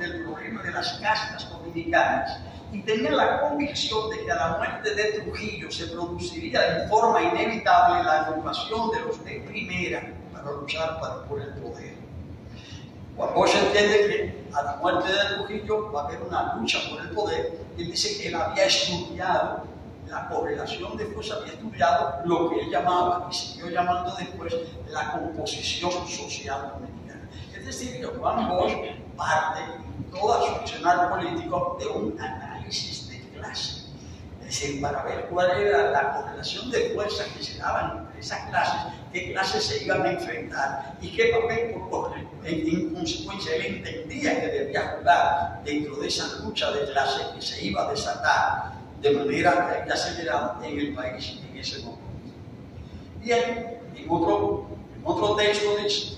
el problema de las castas dominicanas y tenía la convicción de que a la muerte de Trujillo se produciría de forma inevitable la agrupación de los de primera para luchar por el poder. Juan Bosch entiende que a la muerte de Trujillo va a haber una lucha por el poder. Él dice que él había estudiado la correlación de fuerzas, había estudiado lo que él llamaba y siguió llamando después la composición social dominicana. Es decir, que Juan parte todo su accionar político de un análisis de clase. Es decir, para ver cuál era la correlación de fuerzas que se daban entre esas clases, qué clases se iban a enfrentar y qué papel, en consecuencia, él entendía que debía jugar dentro de esa lucha de clases que se iba a desatar de manera acelerada en el país en ese momento. Bien, en otro, en otro texto dice,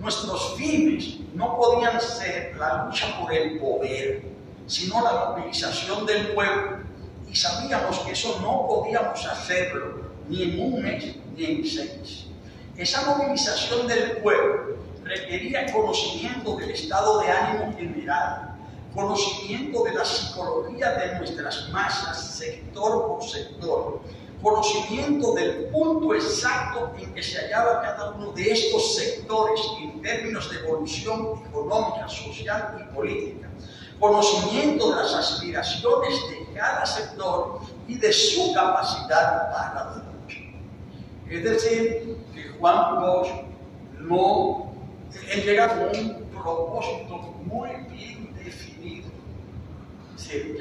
nuestros fines no podían ser la lucha por el poder, sino la movilización del pueblo. Y sabíamos que eso no podíamos hacerlo ni en un mes ni en seis. Esa movilización del pueblo requería conocimiento del estado de ánimo general, conocimiento de la psicología de nuestras masas, sector por sector, conocimiento del punto exacto en que se hallaba cada uno de estos sectores en términos de evolución económica, social y política, conocimiento de las aspiraciones de cada sector y de su capacidad para la lucha. Es decir, que Juan Bosch no, él llega con un propósito muy bien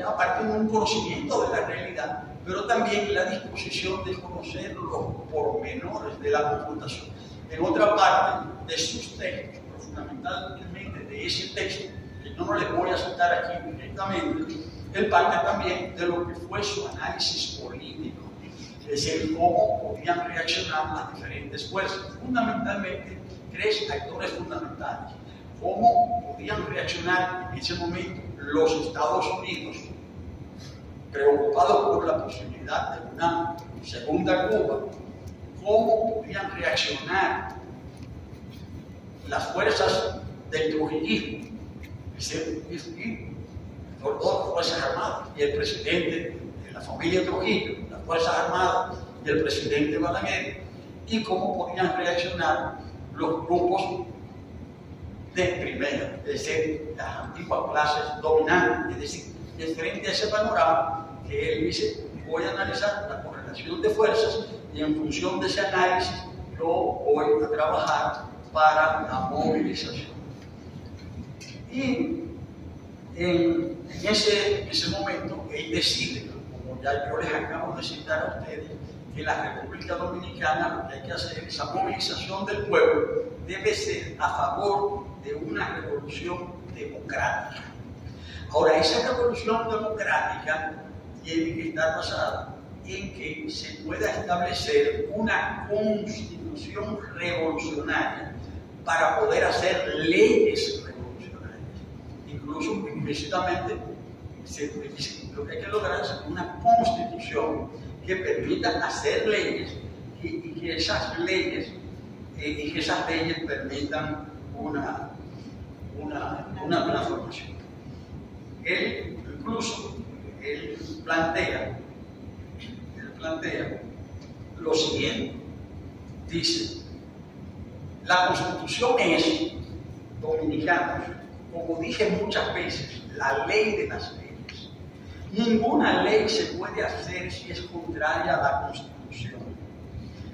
a partir de un conocimiento de la realidad pero también la disposición de conocer los pormenores de la computación. En otra parte de sus textos, fundamentalmente de ese texto, que no les voy a citar aquí directamente, él parte también de lo que fue su análisis político, es decir, cómo podían reaccionar las diferentes fuerzas, fundamentalmente tres actores fundamentales, cómo podían reaccionar en ese momento los Estados Unidos preocupados por la posibilidad de una segunda Cuba, cómo podían reaccionar las fuerzas del trujillismo, por dos fuerzas armadas, y el presidente de la familia Trujillo, las fuerzas armadas y el presidente Balaguer, y cómo podían reaccionar los grupos de primera, es decir, las antiguas clases dominantes, es decir, de frente a ese panorama que él dice, voy a analizar la correlación de fuerzas y en función de ese análisis yo voy a trabajar para la movilización. Y en, ese momento él decide, como ya yo les acabo de citar a ustedes, que la República Dominicana lo que hay que hacer, esa movilización del pueblo, debe ser a favor de una revolución democrática. Ahora, esa revolución democrática tiene que estar basada en que se pueda establecer una constitución revolucionaria para poder hacer leyes revolucionarias. Incluso implícitamente lo que hay que lograr es una constitución que permita hacer leyes y, que esas leyes y que esas leyes permitan una, una, una transformación. Él incluso él plantea, él plantea lo siguiente. Dice, la constitución es dominicana, como dije muchas veces, la ley de las leyes. Ninguna ley se puede hacer si es contraria a la constitución.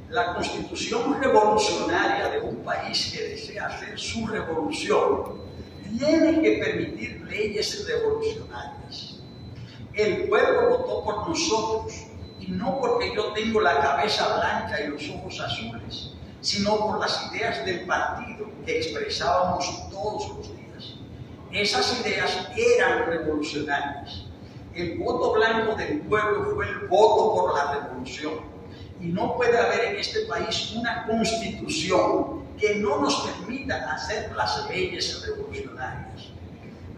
La constitución revolucionaria de un país que desea hacer su revolución tiene que permitir leyes revolucionarias. El pueblo votó por nosotros y no porque yo tengo la cabeza blanca y los ojos azules, sino por las ideas del partido que expresábamos todos los días. Esas ideas eran revolucionarias. El voto blanco del pueblo fue el voto por la revolución. Y no puede haber en este país una constitución que no nos permita hacer las leyes revolucionarias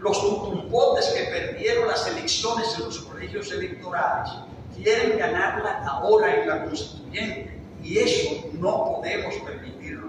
los tutumpotes que perdieron las elecciones en los colegios electorales quieren ganarla ahora en la constituyente y eso no podemos permitirlo.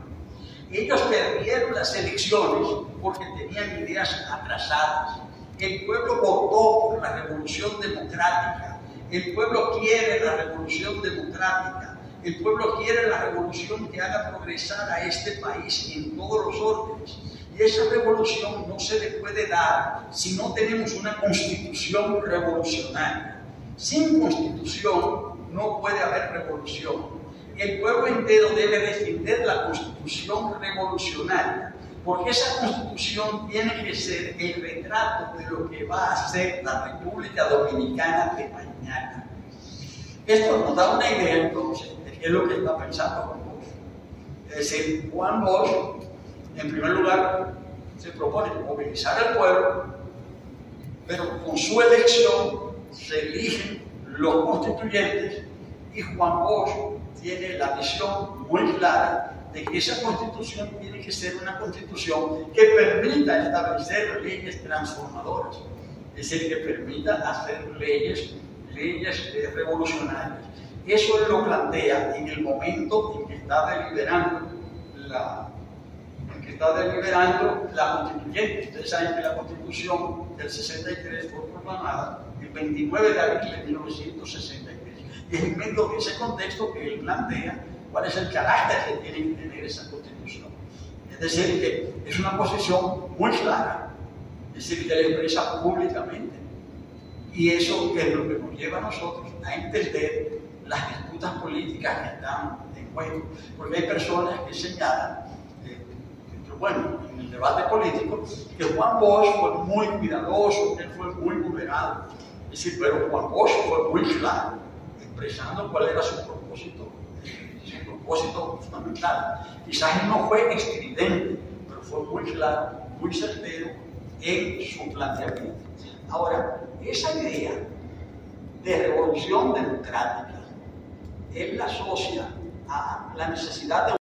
Ellos perdieron las elecciones porque tenían ideas atrasadas. El pueblo votó por la revolución democrática. El pueblo quiere la revolución democrática. El pueblo quiere la revolución que haga progresar a este país en todos los órdenes. Y esa revolución no se le puede dar si no tenemos una constitución revolucionaria. Sin constitución no puede haber revolución. El pueblo entero debe defender la constitución revolucionaria, porque esa constitución tiene que ser el retrato de lo que va a ser la República Dominicana de mañana. Esto nos da una idea entonces de qué es lo que está pensando Bosch. Es decir, Juan Bosch, en primer lugar, se propone movilizar al pueblo, pero con su elección se eligen los constituyentes y Juan Bosch tiene la visión muy clara de que esa constitución tiene que ser una constitución que permita establecer leyes transformadoras, es decir, que permita hacer leyes, leyes revolucionarias. Eso lo plantea en el momento en que está deliberando la, en que está deliberando la constituyente. Ustedes saben que la constitución del 63 fue proclamada el 29 de abril de 1963. Y es en medio de ese contexto que él plantea cuál es el carácter que tiene que tener esa constitución. Es decir, que es una posición muy clara, es decir, que él expresa públicamente. Y eso es lo que nos lleva a nosotros a entender las disputas políticas que están en juego. Porque hay personas que señalan, que, bueno, en el debate político, que Juan Bosch fue muy cuidadoso, que él fue muy moderado. Es decir, pero Juan Bosch fue muy claro, expresando cuál era su propósito, propósito fundamental. Quizás no fue estridente, pero fue muy claro, muy certero en su planteamiento. Ahora, esa idea de revolución democrática, él la asocia a la necesidad de